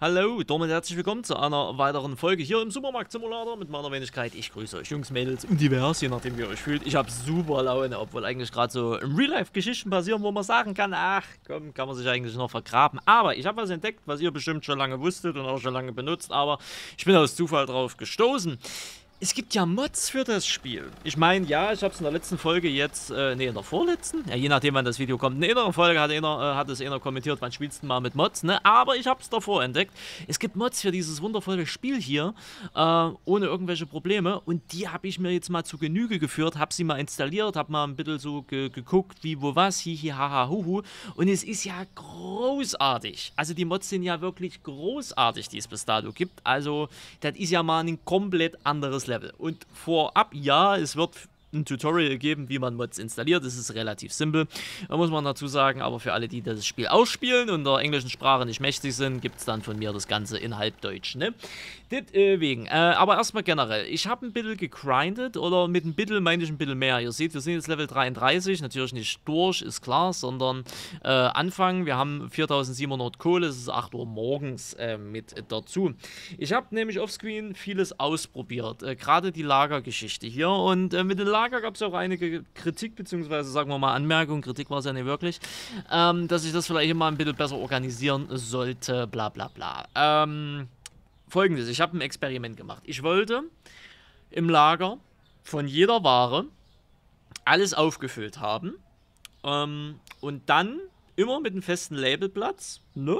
Hallo, damit herzlich willkommen zu einer weiteren Folge hier im Supermarkt-Simulator mit meiner Wenigkeit. Ich grüße euch Jungs, Mädels und divers, je nachdem wie ihr euch fühlt. Ich habe super Laune, obwohl eigentlich gerade so im Real-Life-Geschichten passieren, wo man sagen kann, ach komm, kann man sich eigentlich noch vergraben. Aber ich habe was entdeckt, was ihr bestimmt schon lange wusstet und auch schon lange benutzt, aber ich bin aus Zufall drauf gestoßen es gibt ja Mods für das Spiel. Ich meine, ja, ich habe es in der letzten Folge jetzt, äh, nee, in der vorletzten, ja, je nachdem, wann das Video kommt. In der Folge hat, einer, äh, hat es einer kommentiert, wann spielst du mal mit Mods, ne? Aber ich habe es davor entdeckt. Es gibt Mods für dieses wundervolle Spiel hier, äh, ohne irgendwelche Probleme. Und die habe ich mir jetzt mal zu Genüge geführt, habe sie mal installiert, habe mal ein bisschen so ge geguckt, wie, wo, was, hihi, haha, huhu. Und es ist ja großartig. Also die Mods sind ja wirklich großartig, die es bis dato gibt. Also, das ist ja mal ein komplett anderes Level. Und vorab, ja, es wird ein Tutorial geben, wie man Mods installiert. Das ist relativ simpel, muss man dazu sagen. Aber für alle, die das Spiel ausspielen und der englischen Sprache nicht mächtig sind, gibt es dann von mir das Ganze in Halbdeutsch. Ne? Deswegen, äh, aber erstmal generell. Ich habe ein bisschen gegrindet oder mit ein bisschen meine ich ein bisschen mehr. Ihr seht, wir sind jetzt Level 33, natürlich nicht durch, ist klar, sondern äh, Anfang. Wir haben 4700 Kohle, es ist 8 Uhr morgens äh, mit dazu. Ich habe nämlich offscreen vieles ausprobiert, äh, gerade die Lagergeschichte hier und äh, mit den Lager gab es auch einige Kritik, beziehungsweise sagen wir mal Anmerkungen, Kritik war es ja nicht wirklich, ähm, dass ich das vielleicht immer ein bisschen besser organisieren sollte, bla bla bla. Ähm, Folgendes, ich habe ein Experiment gemacht. Ich wollte im Lager von jeder Ware alles aufgefüllt haben ähm, und dann immer mit einem festen Labelplatz, ne?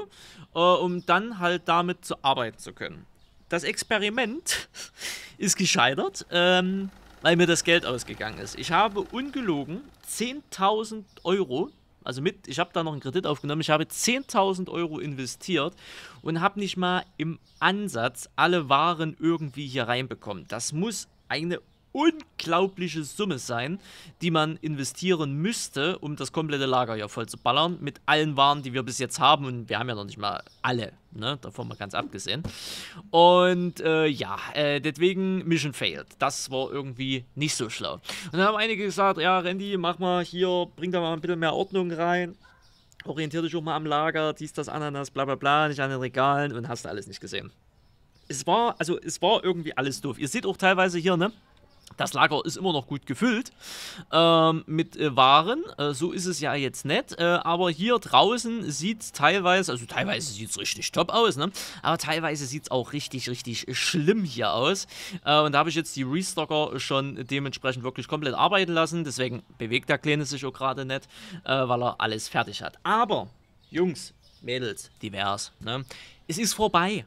Äh, um dann halt damit zu arbeiten zu können. Das Experiment ist gescheitert. Ähm, weil mir das Geld ausgegangen ist. Ich habe ungelogen 10.000 Euro, also mit, ich habe da noch einen Kredit aufgenommen, ich habe 10.000 Euro investiert und habe nicht mal im Ansatz alle Waren irgendwie hier reinbekommen. Das muss eine unglaubliche Summe sein, die man investieren müsste, um das komplette Lager hier voll zu ballern, mit allen Waren, die wir bis jetzt haben. Und wir haben ja noch nicht mal alle, ne? davon mal ganz abgesehen. Und äh, ja, äh, deswegen Mission failed. Das war irgendwie nicht so schlau. Und dann haben einige gesagt, ja, Randy, mach mal hier, bring da mal ein bisschen mehr Ordnung rein. Orientier dich auch mal am Lager, dies, das, Ananas, bla bla bla, nicht an den Regalen und hast alles nicht gesehen. Es war, also es war irgendwie alles doof. Ihr seht auch teilweise hier, ne? Das Lager ist immer noch gut gefüllt ähm, mit äh, Waren. Äh, so ist es ja jetzt nicht. Äh, aber hier draußen sieht es teilweise, also teilweise sieht es richtig top aus, ne? Aber teilweise sieht es auch richtig, richtig schlimm hier aus. Äh, und da habe ich jetzt die Restocker schon dementsprechend wirklich komplett arbeiten lassen. Deswegen bewegt der Kleine sich auch gerade nicht, äh, weil er alles fertig hat. Aber, Jungs, Mädels, divers, ne? Es ist vorbei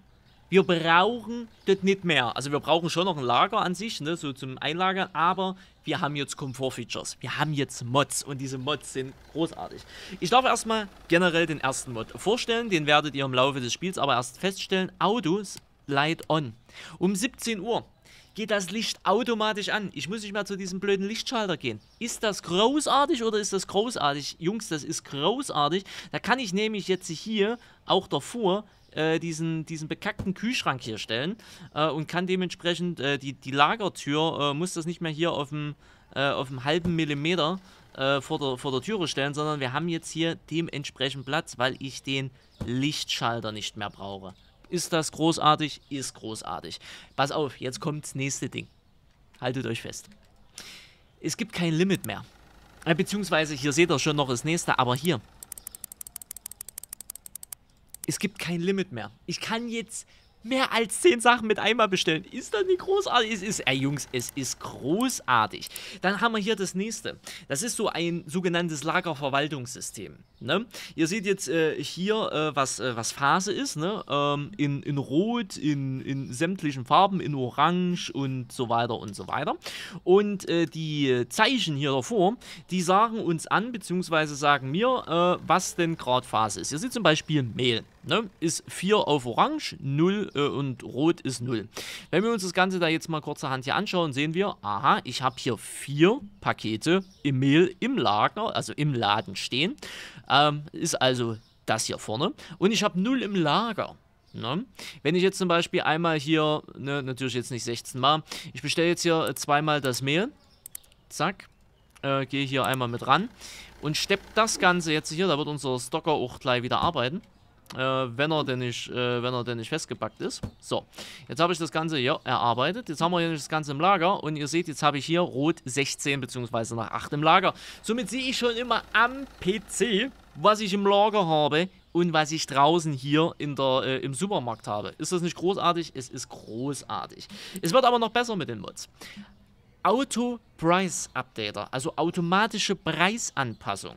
wir brauchen das nicht mehr. Also wir brauchen schon noch ein Lager an sich, ne, so zum Einlagern, aber wir haben jetzt Komfort-Features. Wir haben jetzt Mods und diese Mods sind großartig. Ich darf erstmal generell den ersten Mod vorstellen, den werdet ihr im Laufe des Spiels aber erst feststellen. Autos Light On. Um 17 Uhr geht das Licht automatisch an. Ich muss nicht mehr zu diesem blöden Lichtschalter gehen. Ist das großartig oder ist das großartig? Jungs, das ist großartig. Da kann ich nämlich jetzt hier auch davor äh, diesen, diesen bekackten Kühlschrank hier stellen äh, und kann dementsprechend äh, die, die Lagertür, äh, muss das nicht mehr hier auf dem, äh, auf dem halben Millimeter vor, der, vor der Türe stellen, sondern wir haben jetzt hier dementsprechend Platz, weil ich den Lichtschalter nicht mehr brauche. Ist das großartig? Ist großartig. Pass auf, jetzt kommt das nächste Ding. Haltet euch fest. Es gibt kein Limit mehr. Beziehungsweise, hier seht ihr schon noch das nächste, aber hier, es gibt kein Limit mehr. Ich kann jetzt mehr als 10 Sachen mit einmal bestellen. Ist das nicht großartig? Es ist, ey Jungs, es ist großartig. Dann haben wir hier das nächste. Das ist so ein sogenanntes Lagerverwaltungssystem. Ne? Ihr seht jetzt äh, hier, äh, was, äh, was Phase ist. Ne? Ähm, in, in Rot, in, in sämtlichen Farben, in Orange und so weiter und so weiter. Und äh, die Zeichen hier davor, die sagen uns an, beziehungsweise sagen mir, äh, was denn gerade Phase ist. Ihr seht zum Beispiel Mehl. Ne? Ist 4 auf Orange, 0 äh, und Rot ist 0. Wenn wir uns das Ganze da jetzt mal kurzerhand hier anschauen, sehen wir, aha, ich habe hier vier Pakete im Mehl im Lager, also im Laden stehen. Ähm, ist also das hier vorne. Und ich habe 0 im Lager. Ne? Wenn ich jetzt zum Beispiel einmal hier, ne, natürlich jetzt nicht 16 Mal, ich bestelle jetzt hier zweimal das Mehl. Zack. Äh, Gehe hier einmal mit ran und steppt das Ganze jetzt hier, da wird unser Stocker auch gleich wieder arbeiten äh, wenn, er denn nicht, äh, wenn er denn nicht festgepackt ist. So, jetzt habe ich das Ganze hier erarbeitet. Jetzt haben wir hier das Ganze im Lager und ihr seht, jetzt habe ich hier rot 16 bzw. nach 8 im Lager. Somit sehe ich schon immer am PC, was ich im Lager habe und was ich draußen hier in der, äh, im Supermarkt habe. Ist das nicht großartig? Es ist großartig. Es wird aber noch besser mit den Mods. Auto Price Updater, also automatische Preisanpassung.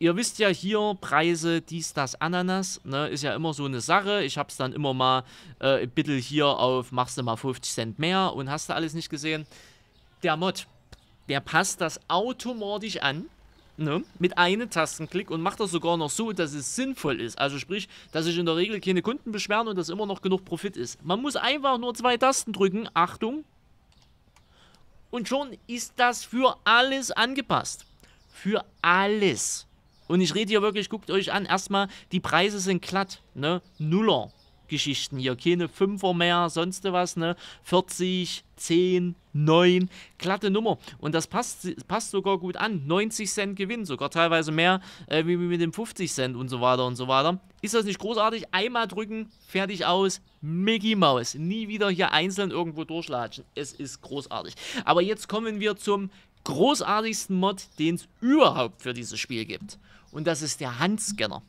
Ihr wisst ja hier, Preise, dies, das, Ananas, ne, ist ja immer so eine Sache. Ich hab's dann immer mal äh, ein hier auf, machst du mal 50 Cent mehr und hast du alles nicht gesehen. Der Mod, der passt das automatisch an, ne, mit einem Tastenklick und macht das sogar noch so, dass es sinnvoll ist. Also sprich, dass sich in der Regel keine Kunden beschweren und dass immer noch genug Profit ist. Man muss einfach nur zwei Tasten drücken, Achtung, und schon ist das für alles angepasst. Für alles. Und ich rede hier wirklich, guckt euch an, erstmal, die Preise sind glatt, ne? Nuller. Geschichten hier, keine Fünfer mehr, sonst was, ne? 40, 10, 9, glatte Nummer. Und das passt, passt sogar gut an. 90 Cent Gewinn, sogar teilweise mehr äh, wie mit dem 50 Cent und so weiter und so weiter. Ist das nicht großartig? Einmal drücken, fertig aus, Mickey Mouse. Nie wieder hier einzeln irgendwo durchlatschen. Es ist großartig. Aber jetzt kommen wir zum großartigsten Mod, den es überhaupt für dieses Spiel gibt. Und das ist der Handscanner.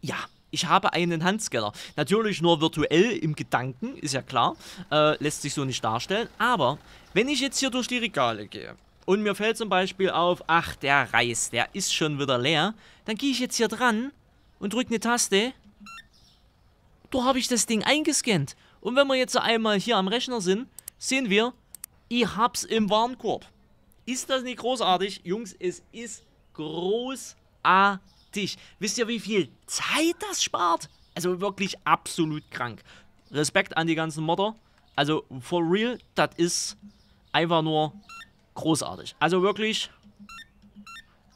Ja, ich habe einen Handscanner. Natürlich nur virtuell im Gedanken, ist ja klar. Äh, lässt sich so nicht darstellen. Aber wenn ich jetzt hier durch die Regale gehe und mir fällt zum Beispiel auf, ach, der Reis, der ist schon wieder leer, dann gehe ich jetzt hier dran und drücke eine Taste. Da habe ich das Ding eingescannt. Und wenn wir jetzt einmal hier am Rechner sind, sehen wir, ich hab's im Warenkorb. Ist das nicht großartig? Jungs, es ist großartig. Wisst ihr, wie viel Zeit das spart? Also wirklich absolut krank. Respekt an die ganzen Modder. Also for real, das ist einfach nur großartig. Also wirklich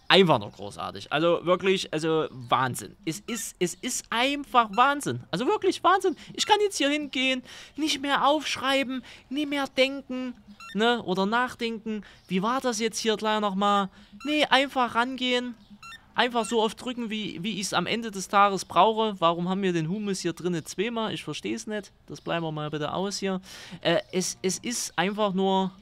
einfach nur großartig. Also wirklich, also Wahnsinn. Es ist, es ist einfach Wahnsinn. Also wirklich Wahnsinn. Ich kann jetzt hier hingehen, nicht mehr aufschreiben, nicht mehr denken, ne, oder nachdenken. Wie war das jetzt hier gleich nochmal? Nee, einfach rangehen, einfach so oft drücken, wie, wie ich es am Ende des Tages brauche. Warum haben wir den Humus hier drinnen zweimal? Ich verstehe es nicht. Das bleiben wir mal bitte aus hier. Äh, es, es ist einfach nur...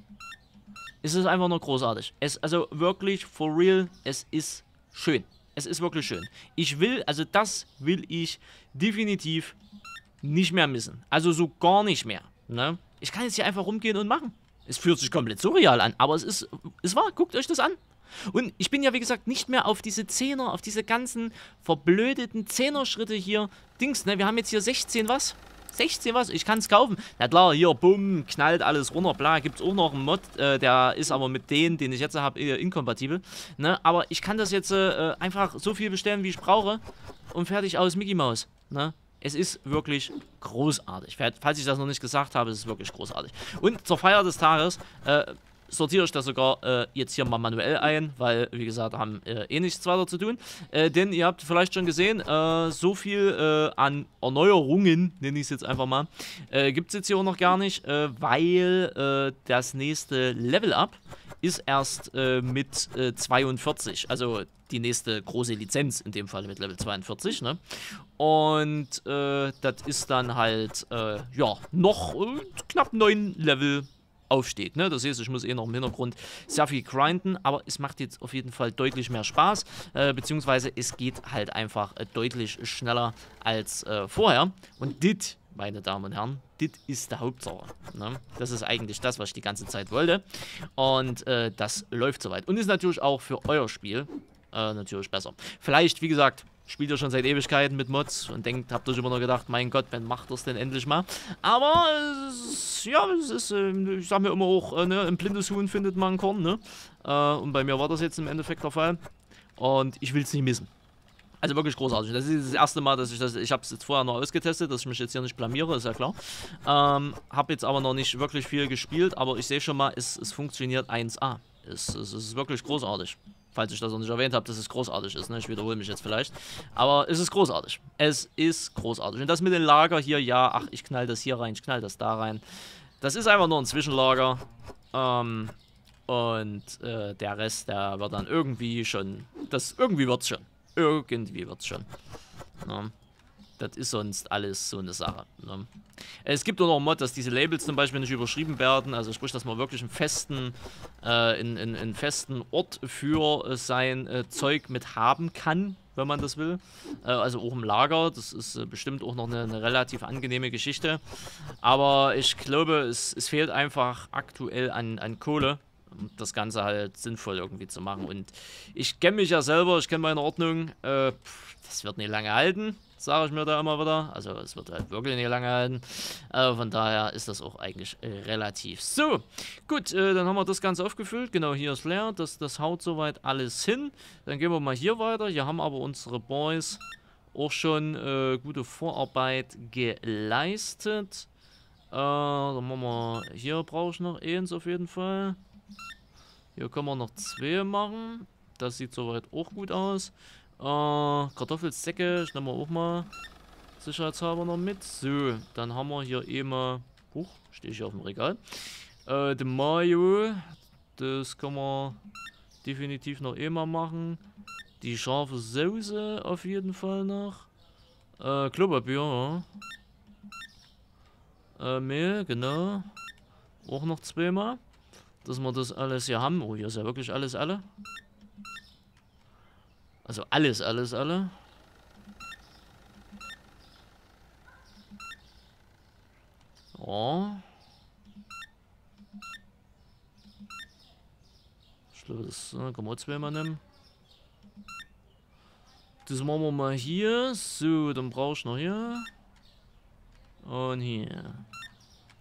Es ist einfach nur großartig. Es, also wirklich, for real, es ist schön. Es ist wirklich schön. Ich will, also das will ich definitiv nicht mehr missen. Also so gar nicht mehr. Ne? Ich kann jetzt hier einfach rumgehen und machen. Es fühlt sich komplett surreal an, aber es ist, es war, guckt euch das an. Und ich bin ja, wie gesagt, nicht mehr auf diese Zehner, auf diese ganzen verblödeten Zehner-Schritte hier. Dings, ne? Wir haben jetzt hier 16 was? 16 was? Ich kann es kaufen. Na klar, hier, bumm, knallt alles runter, bla. Gibt es auch noch einen Mod, äh, der ist aber mit denen, den ich jetzt habe, inkompatibel. Ne? Aber ich kann das jetzt äh, einfach so viel bestellen, wie ich brauche. Und fertig aus Mickey Mouse. Ne? Es ist wirklich großartig. Falls ich das noch nicht gesagt habe, es ist wirklich großartig. Und zur Feier des Tages äh, sortiere ich das sogar äh, jetzt hier mal manuell ein, weil, wie gesagt, haben äh, eh nichts weiter zu tun. Äh, denn ihr habt vielleicht schon gesehen, äh, so viel äh, an Erneuerungen, nenne ich es jetzt einfach mal, äh, gibt es jetzt hier auch noch gar nicht, weil das nächste Level-Up ist erst mit 42, also die nächste große Lizenz, in dem Fall mit Level 42, ne? Und das ist dann halt, ja, noch knapp 9 Level aufsteht. Ne? Das heißt, ich muss eh noch im Hintergrund sehr viel grinden, aber es macht jetzt auf jeden Fall deutlich mehr Spaß, äh, beziehungsweise es geht halt einfach äh, deutlich schneller als äh, vorher. Und dit, meine Damen und Herren, dit ist der Hauptsache. Ne? Das ist eigentlich das, was ich die ganze Zeit wollte. Und äh, das läuft soweit. Und ist natürlich auch für euer Spiel äh, natürlich besser. Vielleicht, wie gesagt, spielt ihr schon seit Ewigkeiten mit Mods und denkt, habt euch immer noch gedacht, mein Gott, wann macht das denn endlich mal? Aber es, ja, es ist, äh, ich sag mir immer auch, äh, ne, ein blindes Huhn findet man Korn, ne? Äh, und bei mir war das jetzt im Endeffekt der Fall. Und ich will es nicht missen. Also wirklich großartig. Das ist das erste Mal, dass ich das. Ich habe es jetzt vorher noch ausgetestet, dass ich mich jetzt hier nicht blamiere, ist ja klar. Ähm, habe jetzt aber noch nicht wirklich viel gespielt, aber ich sehe schon mal, es, es funktioniert 1A. Es, es, es ist wirklich großartig falls ich das noch nicht erwähnt habe, dass es großartig ist. Ne? Ich wiederhole mich jetzt vielleicht. Aber es ist großartig. Es ist großartig. Und das mit dem Lager hier, ja, ach, ich knall das hier rein, ich knall das da rein. Das ist einfach nur ein Zwischenlager. Ähm, und äh, der Rest, der wird dann irgendwie schon. Das irgendwie wird's schon. Irgendwie wird's schon. Ja. Das ist sonst alles so eine Sache. Ne? Es gibt auch noch einen Mod, dass diese Labels zum Beispiel nicht überschrieben werden, also sprich, dass man wirklich einen festen, äh, einen, einen, einen festen Ort für äh, sein äh, Zeug mit haben kann, wenn man das will. Äh, also auch im Lager, das ist äh, bestimmt auch noch eine, eine, relativ angenehme Geschichte. Aber ich glaube, es, es fehlt einfach aktuell an, an Kohle, um das Ganze halt sinnvoll irgendwie zu machen. Und ich kenne mich ja selber, ich kenne meine Ordnung, äh, das wird nicht lange halten sage ich mir da immer wieder. Also es wird halt wirklich nicht lange halten. Äh, von daher ist das auch eigentlich äh, relativ. So, gut, äh, dann haben wir das Ganze aufgefüllt. Genau, hier ist leer. Das, das haut soweit alles hin. Dann gehen wir mal hier weiter. Hier haben aber unsere Boys auch schon äh, gute Vorarbeit geleistet. Äh, dann machen wir, hier brauche ich noch eins auf jeden Fall. Hier können wir noch zwei machen. Das sieht soweit auch gut aus. Äh, Kartoffelsäcke, ich nehme auch mal sicherheitshalber noch mit. So, dann haben wir hier eben, huch, stehe ich hier auf dem Regal. Äh, den Mayo, das kann man definitiv noch immer machen. Die scharfe Soße auf jeden Fall noch. Äh, Klopapier, ja. Äh, Mehl, genau. Auch noch zweimal. Dass wir das alles hier haben. Oh, hier ist ja wirklich alles alle. Also alles, alles, alle. Oh. Schluss. Ne? Kann man zweimal nehmen. Das machen wir mal hier. So, dann brauchst du noch hier. Und hier.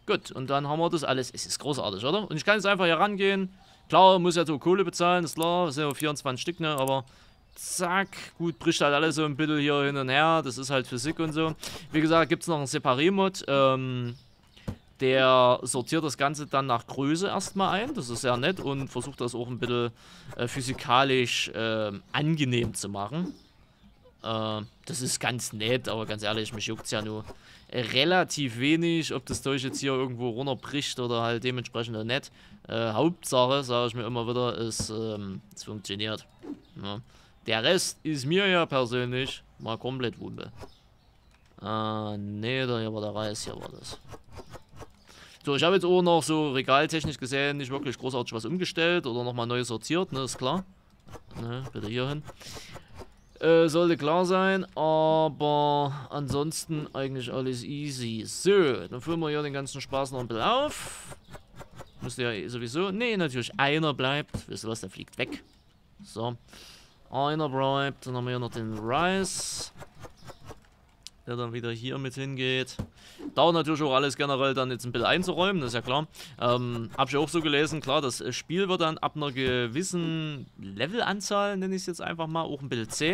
Gut, und dann haben wir das alles. Es ist großartig, oder? Und ich kann jetzt einfach hier rangehen. Klar, muss ja so Kohle bezahlen, ist klar. Das sind ja 24 Stück, ne? Aber zack, gut, bricht halt alles so ein bisschen hier hin und her, das ist halt Physik und so. Wie gesagt, gibt es noch einen Separé-Mod, ähm, der sortiert das Ganze dann nach Größe erstmal ein, das ist sehr nett und versucht das auch ein bisschen äh, physikalisch äh, angenehm zu machen. Äh, das ist ganz nett, aber ganz ehrlich, mich juckt es ja nur relativ wenig, ob das Zeug jetzt hier irgendwo runterbricht oder halt dementsprechend nett. Äh, Hauptsache, sage ich mir immer wieder, ist, ähm, es funktioniert. Ja. Der Rest ist mir ja persönlich mal komplett Wumpe. Ah, nee, da hier war der Reis, hier war das. So, ich habe jetzt auch noch so regaltechnisch gesehen nicht wirklich großartig was umgestellt oder nochmal neu sortiert, ne, ist klar. Ne, bitte hier hin. Äh, sollte klar sein, aber ansonsten eigentlich alles easy. So, dann füllen wir hier den ganzen Spaß noch ein bisschen auf. Müsste ja sowieso... Ne, natürlich einer bleibt. Wisst ihr was, der fliegt weg. So. Einer bleibt. Dann haben wir hier noch den Rice. Der dann wieder hier mit hingeht. Dauert natürlich auch alles generell dann jetzt ein bisschen einzuräumen, das ist ja klar. Ähm, hab ich auch so gelesen, klar, das Spiel wird dann ab einer gewissen Levelanzahl, nenne ich es jetzt einfach mal, auch ein bisschen zäh.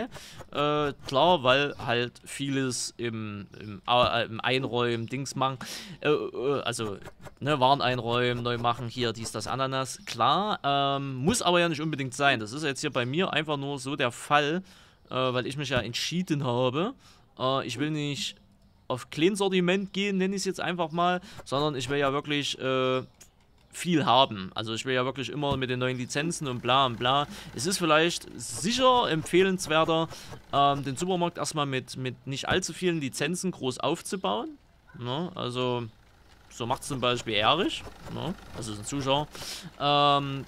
Äh, klar, weil halt vieles im, im, äh, im Einräumen, Dings machen, äh, äh, also ne, Waren einräumen, neu machen, hier dies, das, Ananas, klar. Ähm, muss aber ja nicht unbedingt sein. Das ist jetzt hier bei mir einfach nur so der Fall, äh, weil ich mich ja entschieden habe, äh, ich will nicht auf Kleinsortiment gehen, nenne ich es jetzt einfach mal, sondern ich will ja wirklich äh, viel haben. Also ich will ja wirklich immer mit den neuen Lizenzen und bla und bla. Es ist vielleicht sicher empfehlenswerter, ähm, den Supermarkt erstmal mit, mit nicht allzu vielen Lizenzen groß aufzubauen. Ne? Also so macht es zum Beispiel Erich, ne? also ist ein Zuschauer. Ähm,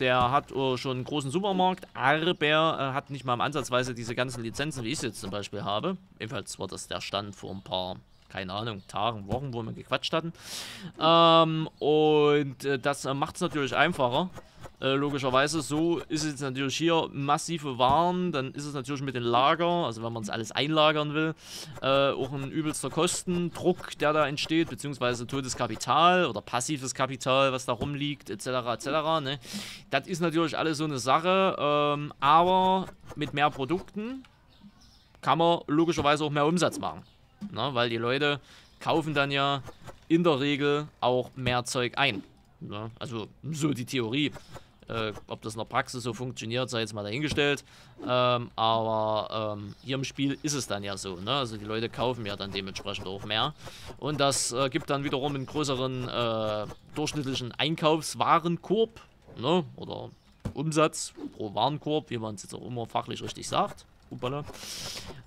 der hat oh, schon einen großen Supermarkt, aber äh, hat nicht mal im Ansatzweise diese ganzen Lizenzen, wie ich es jetzt zum Beispiel habe. Ebenfalls war das der Stand vor ein paar, keine Ahnung, Tagen, Wochen, wo wir gequatscht hatten. Ähm, und äh, das äh, macht es natürlich einfacher, äh, logischerweise. So ist es natürlich hier massive Waren, dann ist es natürlich mit den Lager, also wenn man es alles einlagern will, äh, auch ein übelster Kostendruck, der da entsteht, beziehungsweise totes Kapital oder passives Kapital, was da rumliegt, etc. etc. Ne? Das ist natürlich alles so eine Sache, ähm, aber mit mehr Produkten kann man logischerweise auch mehr Umsatz machen. Ne? Weil die Leute kaufen dann ja in der Regel auch mehr Zeug ein. Ne? Also so die Theorie. Äh, ob das in der Praxis so funktioniert, sei jetzt mal dahingestellt. Ähm, aber ähm, hier im Spiel ist es dann ja so. Ne? Also die Leute kaufen ja dann dementsprechend auch mehr. Und das äh, gibt dann wiederum einen größeren äh, durchschnittlichen Einkaufswarenkorb. Ne? Oder Umsatz pro Warenkorb, wie man es jetzt auch immer fachlich richtig sagt.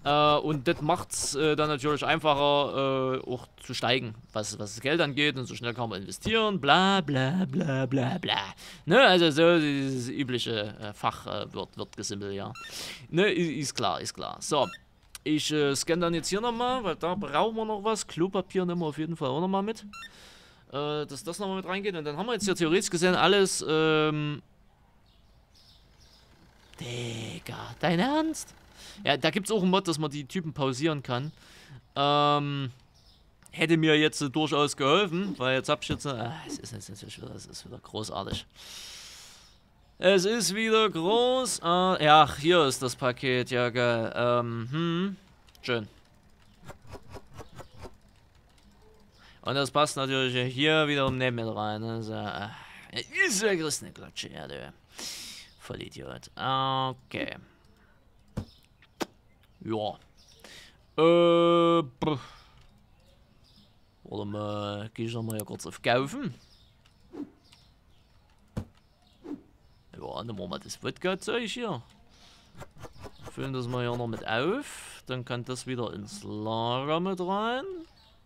Äh, und das macht es äh, dann natürlich einfacher, äh, auch zu steigen, was, was das Geld angeht. Und so schnell kann man investieren, bla bla bla bla bla. Ne, also so dieses übliche äh, Fach äh, wird, wird gesimmelt, ja. Ne, ist klar, ist klar. So, ich äh, scanne dann jetzt hier nochmal, weil da brauchen wir noch was. Klopapier nehmen wir auf jeden Fall auch nochmal mit. Äh, dass das nochmal mit reingeht. Und dann haben wir jetzt hier theoretisch gesehen alles, ähm... Digga, dein Ernst? Ja, da gibt es auch einen Mod, dass man die Typen pausieren kann. Ähm, hätte mir jetzt äh, durchaus geholfen, weil jetzt hab ich jetzt... Äh, es, ist, es, ist wieder, es ist wieder großartig. Es ist wieder groß. Äh, ja, hier ist das Paket. Ja, geil. Ähm, hm. Schön. Und das passt natürlich hier wiederum neben mit rein. Also, äh, ist ja eine Klatsche, ja, du. Vollidiot. Okay. Ja. Äh, brr. Warte mal, gehe ich nochmal hier kurz auf Kaufen. Ja, nehmen wir mal das Wodka-Zeug hier. Füllen das mal hier noch mit auf. Dann kann das wieder ins Lager mit rein.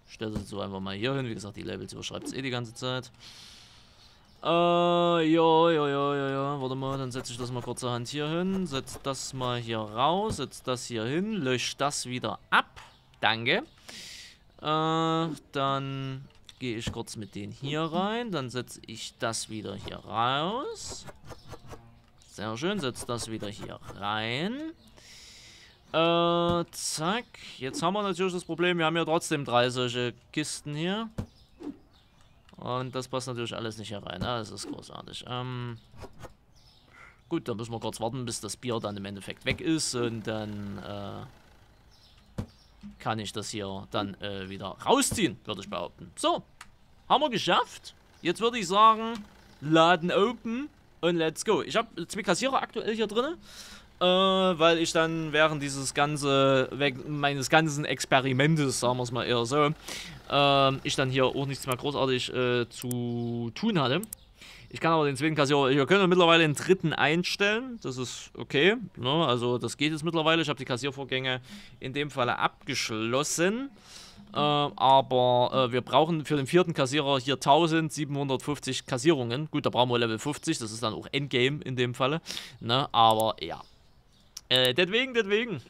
Stell das so einfach mal hier hin. Wie gesagt, die Labels überschreibt es eh die ganze Zeit. Äh, ja, ja, ja, ja, ja. Warte mal, dann setze ich das mal kurzerhand hier hin. Setz das mal hier raus. Setz das hier hin. Lösch das wieder ab. Danke. Äh, dann gehe ich kurz mit denen hier rein. Dann setze ich das wieder hier raus. Sehr schön. Setz das wieder hier rein. Äh, zack. Jetzt haben wir natürlich das Problem, wir haben ja trotzdem drei solche Kisten hier. Und das passt natürlich alles nicht hier rein. Ja, das ist großartig. Ähm, gut, dann müssen wir kurz warten, bis das Bier dann im Endeffekt weg ist. Und dann äh, kann ich das hier dann äh, wieder rausziehen, würde ich behaupten. So, haben wir geschafft. Jetzt würde ich sagen, Laden open und let's go. Ich habe zwei Kassierer aktuell hier drin äh, weil ich dann während dieses ganze, meines ganzen Experimentes, sagen wir es mal eher so, äh, ich dann hier auch nichts mehr großartig äh, zu tun hatte. Ich kann aber den zweiten Kassierer, wir können mittlerweile den dritten einstellen, das ist okay, ne? also das geht jetzt mittlerweile, ich habe die Kassiervorgänge in dem Falle abgeschlossen. Äh, aber äh, wir brauchen für den vierten Kassierer hier 1750 Kassierungen. Gut, da brauchen wir Level 50, das ist dann auch Endgame in dem Falle. Ne? Aber ja, äh, deswegen, deswegen.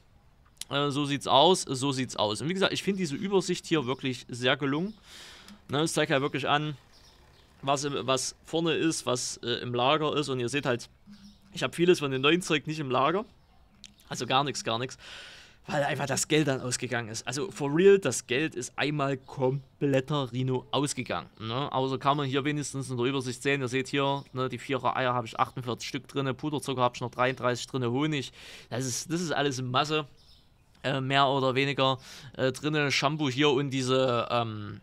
Äh, so sieht's aus, so sieht's aus. Und wie gesagt, ich finde diese Übersicht hier wirklich sehr gelungen. Ne, es zeigt halt wirklich an, was, was vorne ist, was äh, im Lager ist. Und ihr seht halt, ich habe vieles von den neuen Zeug nicht im Lager. Also gar nichts, gar nichts weil einfach das Geld dann ausgegangen ist. Also for real, das Geld ist einmal kompletter Rino ausgegangen. Ne? Also kann man hier wenigstens in der Übersicht sehen, ihr seht hier, ne, die Vierer Eier habe ich 48 Stück drin, Puderzucker habe ich noch 33 drin, Honig. Das ist, das ist alles in Masse. Äh, mehr oder weniger äh, drin. Shampoo hier und diese ähm,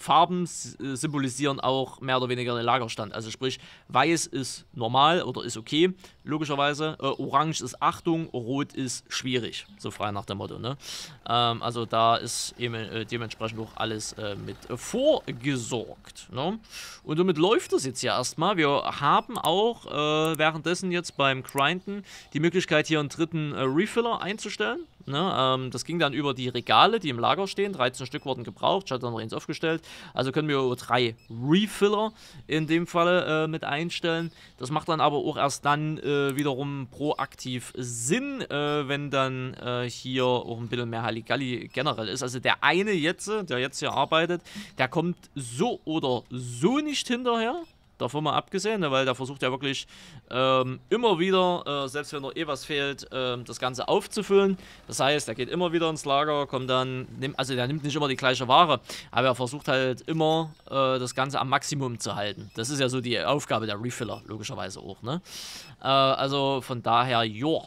Farben äh, symbolisieren auch mehr oder weniger den Lagerstand. Also sprich, weiß ist normal oder ist okay, logischerweise. Äh, Orange ist Achtung, Rot ist schwierig. So frei nach dem Motto. Ne? Ähm, also da ist eben, äh, dementsprechend auch alles äh, mit vorgesorgt. Ne? Und somit läuft das jetzt ja erstmal. Wir haben auch äh, währenddessen jetzt beim Grinden die Möglichkeit, hier einen dritten äh, Refiller einzustellen. Ne? Ähm, das ging dann über die Regale, die im Lager stehen. 13 Stück wurden gebraucht. Ich hatte dann noch eins aufgestellt. Also können wir drei Refiller in dem Falle äh, mit einstellen. Das macht dann aber auch erst dann äh, wiederum proaktiv Sinn, äh, wenn dann äh, hier auch ein bisschen mehr Halligalli generell ist. Also der eine jetzt, der jetzt hier arbeitet, der kommt so oder so nicht hinterher davon mal abgesehen, ne, weil der versucht ja wirklich ähm, immer wieder, äh, selbst wenn noch eh was fehlt, äh, das Ganze aufzufüllen. Das heißt, er geht immer wieder ins Lager, kommt dann, nimmt, also der nimmt nicht immer die gleiche Ware, aber er versucht halt immer äh, das Ganze am Maximum zu halten. Das ist ja so die Aufgabe der Refiller, logischerweise auch. Ne? Äh, also von daher, ja,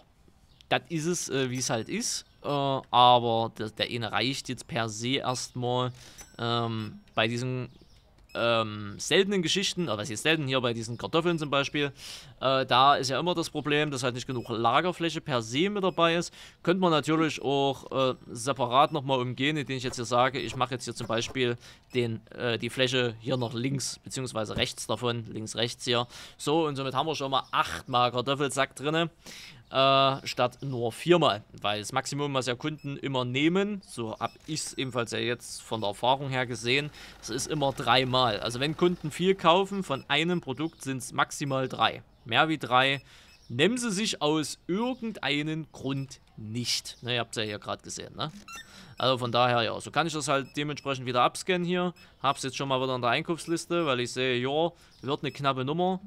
das ist es, äh, wie es halt ist. Äh, aber der, der eine reicht jetzt per se erstmal ähm, bei diesem ähm, seltenen Geschichten, oder was ist selten hier bei diesen Kartoffeln zum Beispiel, äh, da ist ja immer das Problem, dass halt nicht genug Lagerfläche per se mit dabei ist. Könnte man natürlich auch äh, separat nochmal umgehen, indem ich jetzt hier sage, ich mache jetzt hier zum Beispiel den, äh, die Fläche hier noch links, beziehungsweise rechts davon, links, rechts hier. So, und somit haben wir schon mal achtmal Kartoffelsack drin. Äh, statt nur viermal. Weil das Maximum, was ja Kunden immer nehmen, so habe ich es ebenfalls ja jetzt von der Erfahrung her gesehen, es ist immer dreimal. Also wenn Kunden viel kaufen von einem Produkt, sind es maximal drei. Mehr wie drei nehmen sie sich aus irgendeinem Grund nicht. Ne, ihr habt es ja hier gerade gesehen, ne? Also von daher, ja, so kann ich das halt dementsprechend wieder abscannen hier. Hab's jetzt schon mal wieder in der Einkaufsliste, weil ich sehe, ja, wird eine knappe Nummer.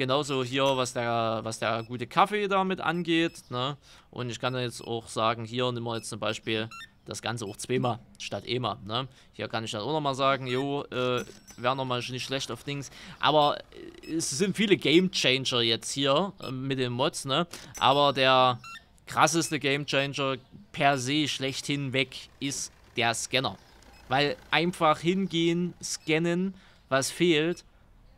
Genauso hier, was der, was der gute Kaffee damit angeht. Ne? Und ich kann jetzt auch sagen, hier nehmen wir jetzt zum Beispiel das Ganze auch zweimal statt einmal. Ne? Hier kann ich dann auch nochmal sagen, jo, äh, wäre nochmal nicht schlecht auf Dings. Aber es sind viele Game Changer jetzt hier äh, mit den Mods, ne? Aber der krasseste Game Changer per se schlechthin weg ist der Scanner. Weil einfach hingehen, scannen, was fehlt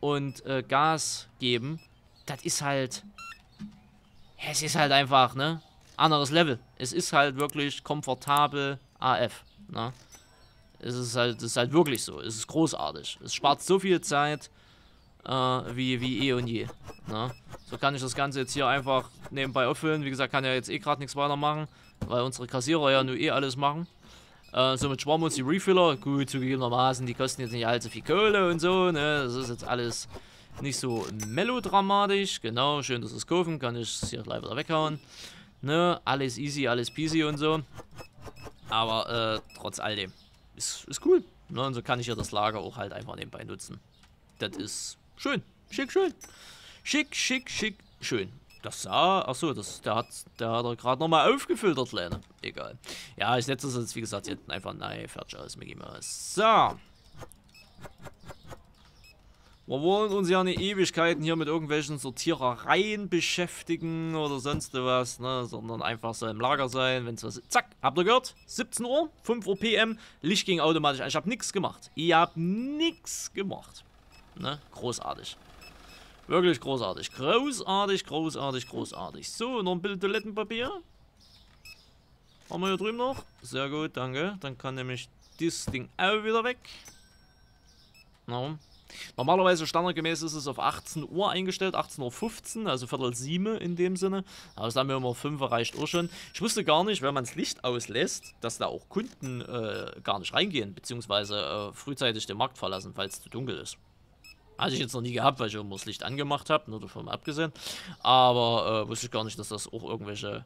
und äh, Gas geben, das ist halt. Es ist halt einfach, ne? Anderes Level. Es ist halt wirklich komfortabel AF. Ne? Es ist halt, es ist halt wirklich so. Es ist großartig. Es spart so viel Zeit äh, wie, wie eh und je. Ne? So kann ich das Ganze jetzt hier einfach nebenbei auffüllen. Wie gesagt, kann ja jetzt eh gerade nichts weitermachen, weil unsere Kassierer ja nur eh alles machen. Äh, somit sparen wir uns die Refiller. Gut, zugegebenermaßen, die kosten jetzt nicht allzu viel Kohle und so. Ne? Das ist jetzt alles nicht so melodramatisch. Genau, schön, dass es kaufen. Kann ich es hier gleich wieder weghauen. Ne? Alles easy, alles peasy und so. Aber äh, trotz all dem. Ist, ist cool. Ne? Und so kann ich ja das Lager auch halt einfach nebenbei nutzen. Das ist schön. Schick, schön. Schick, schick, schick, schön. Das sah, achso, das, der hat, der hat er gerade nochmal aufgefiltert, Lene. Egal. Ja, ich setze das jetzt, wie gesagt, jetzt einfach nein, fertig aus, Mickey Mouse. So. Wir wollen uns ja eine Ewigkeiten hier mit irgendwelchen Sortierereien beschäftigen oder sonst was, ne, sondern einfach so im Lager sein, wenn es was... Zack, habt ihr gehört? 17 Uhr, 5 Uhr PM, Licht ging automatisch an. Ich habe nichts gemacht. Ich habe nichts gemacht. Ne, großartig. Wirklich großartig. Großartig, großartig, großartig. So, noch ein bisschen Toilettenpapier. Haben wir hier drüben noch? Sehr gut, danke. Dann kann nämlich das Ding auch wieder weg. No. Normalerweise standardgemäß ist es auf 18 Uhr eingestellt, 18.15 Uhr, also Viertel 7 in dem Sinne. Aber es haben wir immer 5 reicht auch schon. Ich wusste gar nicht, wenn man das Licht auslässt, dass da auch Kunden äh, gar nicht reingehen, beziehungsweise äh, frühzeitig den Markt verlassen, falls es zu dunkel ist. Hatte ich jetzt noch nie gehabt, weil ich immer das Licht angemacht habe, nur davon abgesehen. Aber äh, wusste ich gar nicht, dass das auch irgendwelche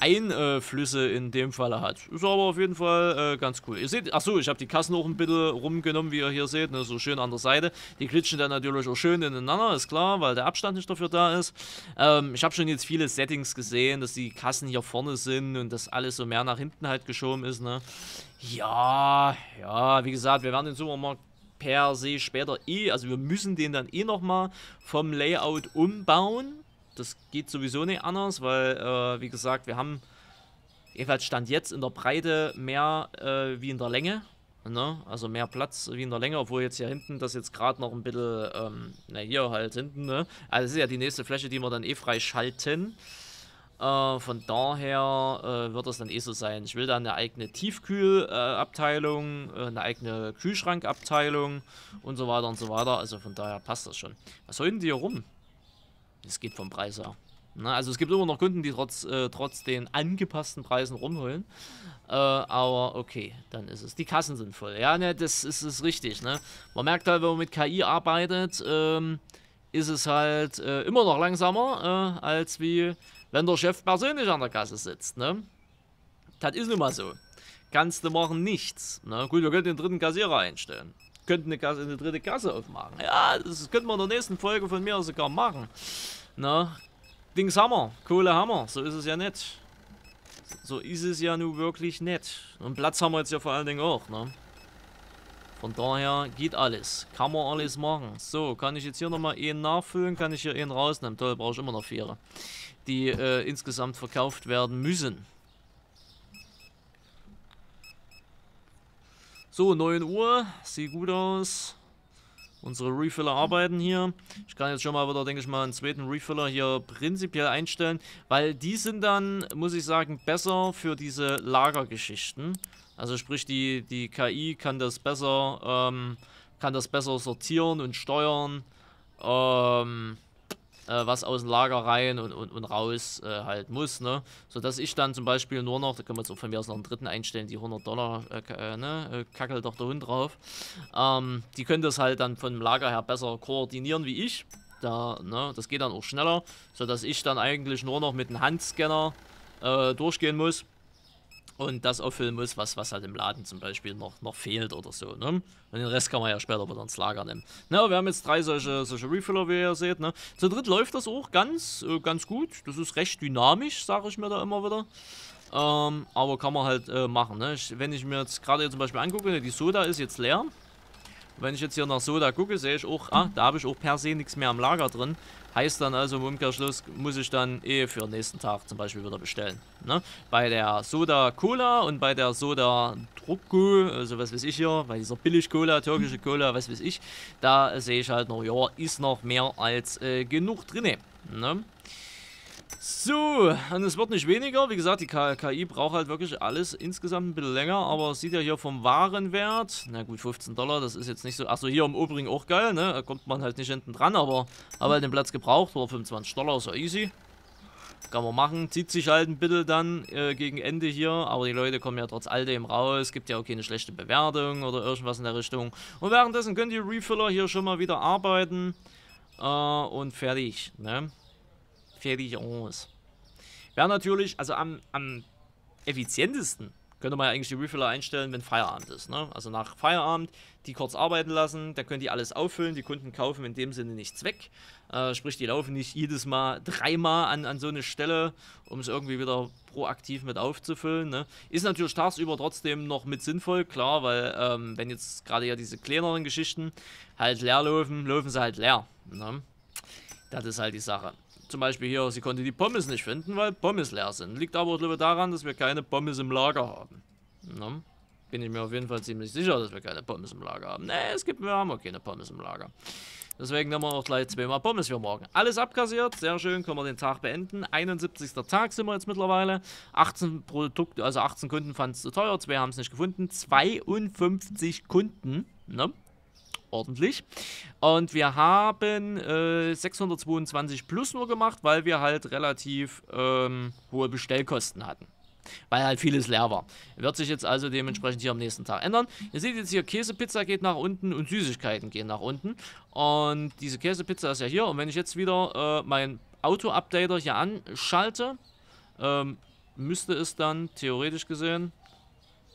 Einflüsse in dem Falle hat. Ist aber auf jeden Fall äh, ganz cool. Ihr seht, achso, ich habe die Kassen auch ein bisschen rumgenommen, wie ihr hier seht, ne, so schön an der Seite. Die glitschen dann natürlich auch schön ineinander, ist klar, weil der Abstand nicht dafür da ist. Ähm, ich habe schon jetzt viele Settings gesehen, dass die Kassen hier vorne sind und dass alles so mehr nach hinten halt geschoben ist, ne. Ja, ja, wie gesagt, wir werden den Supermarkt per se später eh, also wir müssen den dann eh nochmal vom Layout umbauen. Das geht sowieso nicht anders, weil, äh, wie gesagt, wir haben jedenfalls Stand jetzt in der Breite mehr äh, wie in der Länge. Ne? Also mehr Platz wie in der Länge, obwohl jetzt hier hinten das jetzt gerade noch ein bisschen, ähm, na hier halt hinten, ne? Also das ist ja die nächste Fläche, die wir dann eh freischalten. Äh, von daher äh, wird das dann eh so sein. Ich will da eine eigene Tiefkühlabteilung, äh, eine eigene Kühlschrankabteilung und so weiter und so weiter. Also von daher passt das schon. Was soll denn die hier rum? Das geht vom Preis her. Na, also es gibt immer noch Kunden, die trotz, äh, trotz den angepassten Preisen rumholen. Äh, aber okay, dann ist es. Die Kassen sind voll. Ja, ne, das ist, ist richtig. Ne? Man merkt halt, wenn man mit KI arbeitet, ähm, ist es halt äh, immer noch langsamer als wie wenn der Chef persönlich an der Kasse sitzt, ne? Das ist nun mal so. Kannst du machen nichts. Ne? Gut, wir könnten den dritten Kassierer einstellen. Könnten eine, Kasse, eine dritte Kasse aufmachen. Ja, das könnten wir in der nächsten Folge von mir sogar machen. Ne? Dings Hammer, Kohle Hammer, so ist es ja nicht. So ist es ja nun wirklich nicht. Und Platz haben wir jetzt ja vor allen Dingen auch, ne? Von daher geht alles. Kann man alles machen. So, kann ich jetzt hier nochmal einen nachfüllen? Kann ich hier einen rausnehmen? Toll, brauche ich immer noch vier die äh, insgesamt verkauft werden müssen. So, 9 Uhr, sieht gut aus. Unsere Refiller arbeiten hier. Ich kann jetzt schon mal wieder, denke ich mal, einen zweiten Refiller hier prinzipiell einstellen, weil die sind dann, muss ich sagen, besser für diese Lagergeschichten. Also sprich, die, die KI kann das besser, ähm, kann das besser sortieren und steuern. Ähm, äh, was aus dem Lager rein und, und, und raus äh, halt muss, ne? Sodass ich dann zum Beispiel nur noch, da können wir jetzt auch von mir aus noch einen dritten einstellen, die 100 Dollar, äh, äh, ne? Äh, kackelt doch der Hund drauf. Ähm, die können das halt dann vom Lager her besser koordinieren wie ich. Da, ne? Das geht dann auch schneller, sodass ich dann eigentlich nur noch mit einem Handscanner äh, durchgehen muss und das auffüllen muss, was, was halt im Laden zum Beispiel noch, noch fehlt oder so. Ne? Und den Rest kann man ja später wieder ins Lager nehmen. Na, wir haben jetzt drei solche, solche Refiller, wie ihr seht. Ne? Zu dritt läuft das auch ganz, äh, ganz gut. Das ist recht dynamisch, sage ich mir da immer wieder. Ähm, aber kann man halt äh, machen. Ne? Ich, wenn ich mir jetzt gerade zum Beispiel angucke, die Soda ist jetzt leer. Wenn ich jetzt hier nach Soda gucke, sehe ich auch, ah, da habe ich auch per se nichts mehr am Lager drin. Heißt dann also im Umkehrschluss, muss ich dann eh für den nächsten Tag zum Beispiel wieder bestellen. Ne? Bei der Soda Cola und bei der Soda Drucko, also was weiß ich hier, bei dieser Billig-Cola, türkische Cola, was weiß ich, da sehe ich halt noch, ja, ist noch mehr als äh, genug drin. Ne? So, und es wird nicht weniger. Wie gesagt, die KI braucht halt wirklich alles insgesamt ein bisschen länger, aber sieht ja hier vom Warenwert, na gut, 15 Dollar, das ist jetzt nicht so, achso, hier im Übrigen auch geil, ne, da kommt man halt nicht hinten dran, aber habe halt den Platz gebraucht, oder 25 Dollar, so easy. Kann man machen, zieht sich halt ein bisschen dann äh, gegen Ende hier, aber die Leute kommen ja trotz all dem raus, gibt ja auch keine schlechte Bewertung oder irgendwas in der Richtung. Und währenddessen können die Refiller hier schon mal wieder arbeiten äh, und fertig, ne fertig aus. Wäre natürlich, also am, am effizientesten könnte man ja eigentlich die Refiller einstellen, wenn Feierabend ist. Ne? Also nach Feierabend die kurz arbeiten lassen, dann können die alles auffüllen, die Kunden kaufen in dem Sinne nichts weg. Äh, sprich, die laufen nicht jedes Mal dreimal an, an so eine Stelle, um es irgendwie wieder proaktiv mit aufzufüllen. Ne? Ist natürlich tagsüber trotzdem noch mit sinnvoll, klar, weil ähm, wenn jetzt gerade ja diese kleineren Geschichten halt leer laufen, laufen sie halt leer. Ne? Das ist halt die Sache. Zum Beispiel hier, sie konnte die Pommes nicht finden, weil Pommes leer sind. Liegt aber lieber daran, dass wir keine Pommes im Lager haben. Na? Bin ich mir auf jeden Fall ziemlich sicher, dass wir keine Pommes im Lager haben. Ne, es gibt, wir haben auch keine Pommes im Lager. Deswegen nehmen wir auch gleich zweimal Pommes für morgen. Alles abkassiert, sehr schön, können wir den Tag beenden. 71. Tag sind wir jetzt mittlerweile. 18 Produkte, also 18 Kunden fanden es zu teuer, zwei haben es nicht gefunden. 52 Kunden, ne? Ordentlich. Und wir haben äh, 622 plus nur gemacht, weil wir halt relativ ähm, hohe Bestellkosten hatten. Weil halt vieles leer war. Wird sich jetzt also dementsprechend hier am nächsten Tag ändern. Ihr seht jetzt hier, Käsepizza geht nach unten und Süßigkeiten gehen nach unten. Und diese Käsepizza ist ja hier. Und wenn ich jetzt wieder äh, meinen Auto-Updater hier anschalte, ähm, müsste es dann theoretisch gesehen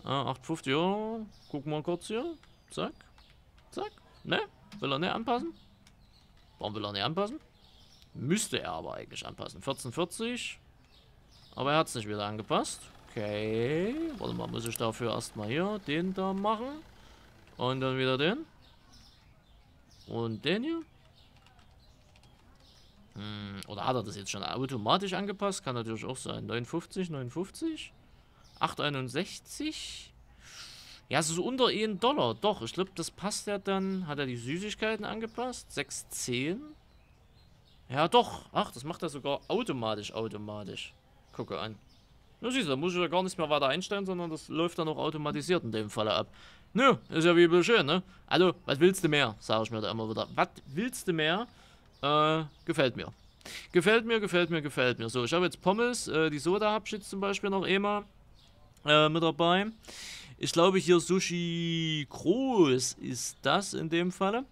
äh, 850, ja, gucken wir kurz hier. Zack, zack. Ne? Will er nicht anpassen? Warum will er nicht anpassen? Müsste er aber eigentlich anpassen. 1440. Aber er hat es nicht wieder angepasst. Okay. Warte mal, muss ich dafür erstmal hier den da machen. Und dann wieder den. Und den hier. Hm, oder hat er das jetzt schon automatisch angepasst? Kann natürlich auch sein. 59, 59. 861. Ja, so unter 1 Dollar. Doch, ich glaube, das passt ja dann. Hat er die Süßigkeiten angepasst? 6,10? Ja, doch. Ach, das macht er sogar automatisch, automatisch. Gucke an. Na siehst du, da muss ich ja gar nichts mehr weiter einstellen, sondern das läuft dann auch automatisiert in dem Falle ab. Nö, ist ja wie schön, ne? Also, was willst du mehr? Sag ich mir da immer wieder. Was willst du mehr? Äh, gefällt mir. Gefällt mir, gefällt mir, gefällt mir. So, ich habe jetzt Pommes. Äh, die Soda habe ich jetzt zum Beispiel noch immer äh, mit dabei. Ich glaube hier Sushi Groß ist das in dem Falle.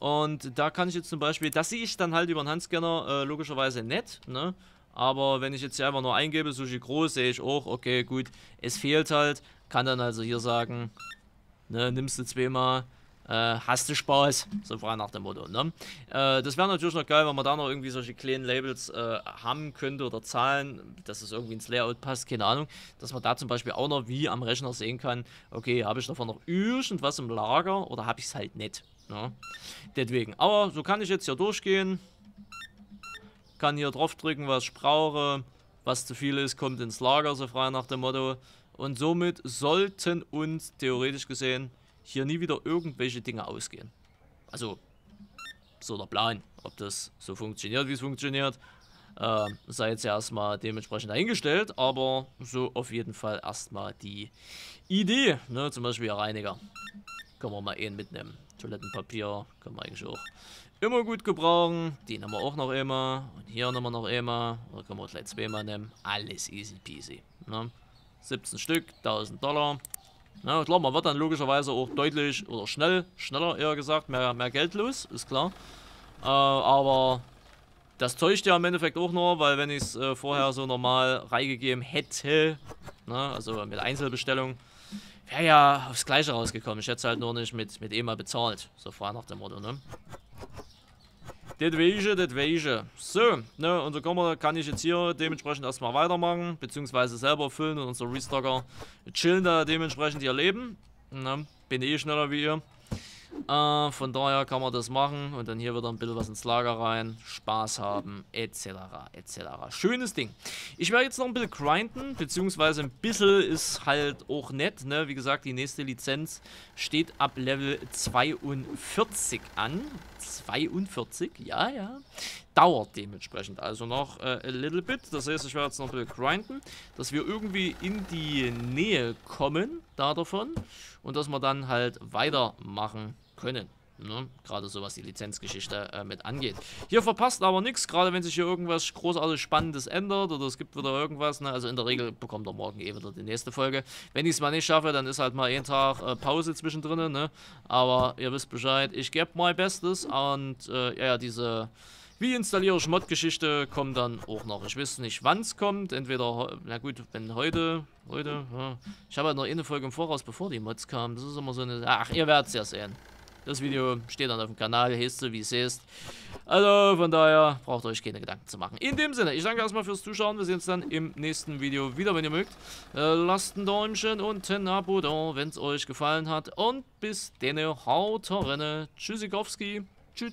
Und da kann ich jetzt zum Beispiel, das sehe ich dann halt über den Handscanner äh, logischerweise nett, ne? Aber wenn ich jetzt hier einfach nur eingebe, Sushi Groß, sehe ich auch, okay, gut, es fehlt halt. Kann dann also hier sagen, ne, nimmst du zweimal, hast du Spaß? So frei nach dem Motto. Ne? Äh, das wäre natürlich noch geil, wenn man da noch irgendwie solche kleinen Labels äh, haben könnte oder Zahlen, dass es irgendwie ins Layout passt, keine Ahnung. Dass man da zum Beispiel auch noch wie am Rechner sehen kann, okay, habe ich davon noch irgendwas im Lager oder habe ich es halt nicht. Ne? Deswegen. Aber so kann ich jetzt hier durchgehen. Kann hier drauf drücken, was ich brauche. Was zu viel ist, kommt ins Lager, so frei nach dem Motto. Und somit sollten uns theoretisch gesehen hier nie wieder irgendwelche Dinge ausgehen. Also, so der Plan. Ob das so funktioniert, wie es funktioniert, äh, sei jetzt erstmal dementsprechend dahingestellt, aber so auf jeden Fall erstmal die Idee. Ne? Zum Beispiel Reiniger. können wir mal einen mitnehmen. Toilettenpapier können wir eigentlich auch immer gut gebrauchen. Die nehmen wir auch noch immer. Und hier nehmen wir noch immer. Oder können wir gleich zweimal nehmen. Alles easy peasy. Ne? 17 Stück, 1000 Dollar. Ja, klar, man wird dann logischerweise auch deutlich oder schnell, schneller eher gesagt, mehr, mehr Geld los, ist klar. Äh, aber das täuscht ja im Endeffekt auch nur, weil wenn ich es äh, vorher so normal reingegeben hätte, ne, also mit Einzelbestellung, wäre ja aufs Gleiche rausgekommen. Ich hätte es halt nur nicht mit, mit EMA bezahlt. So frei nach dem Motto, ne? Das Wege, das Wege. So, ne, kann, man, kann ich jetzt hier dementsprechend erstmal weitermachen, beziehungsweise selber füllen und unser Restocker chillen da dementsprechend ihr Leben. Ne, bin eh schneller wie ihr. Äh, von daher kann man das machen und dann hier wieder ein bisschen was ins Lager rein, Spaß haben, etc. etc. Schönes Ding. Ich werde jetzt noch ein bisschen grinden, beziehungsweise ein bisschen ist halt auch nett, ne? Wie gesagt, die nächste Lizenz steht ab Level 42 an. 42, ja, ja. Dauert dementsprechend also noch äh, a little bit. Das heißt, ich werde jetzt noch ein bisschen grinden, dass wir irgendwie in die Nähe kommen da davon und dass wir dann halt weitermachen können. Ne? Gerade so was die Lizenzgeschichte äh, mit angeht. Hier verpasst aber nichts, gerade wenn sich hier irgendwas großartig Spannendes ändert oder es gibt wieder irgendwas. Ne? Also in der Regel bekommt er morgen eh wieder die nächste Folge. Wenn ich es mal nicht schaffe, dann ist halt mal ein Tag äh, Pause zwischendrin. Ne? Aber ihr wisst Bescheid, ich gebe mein Bestes und äh, ja, diese wie installiere ich Mod-Geschichte kommt dann auch noch. Ich weiß nicht, wann es kommt. Entweder, na gut, wenn heute, heute, ja. Ich habe halt noch eine Folge im Voraus, bevor die Mods kamen. Das ist immer so eine, ach, ihr werdet es ja sehen. Das Video steht dann auf dem Kanal, heißt so, wie es ist. Also, von daher braucht ihr euch keine Gedanken zu machen. In dem Sinne, ich danke erstmal fürs Zuschauen. Wir sehen uns dann im nächsten Video wieder, wenn ihr mögt. Äh, lasst ein Däumchen und ein Abo da, wenn es euch gefallen hat. Und bis denne, haut rein. Tschüssikowski. Tschüss.